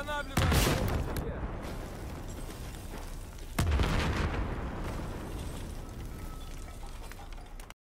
Останавливай!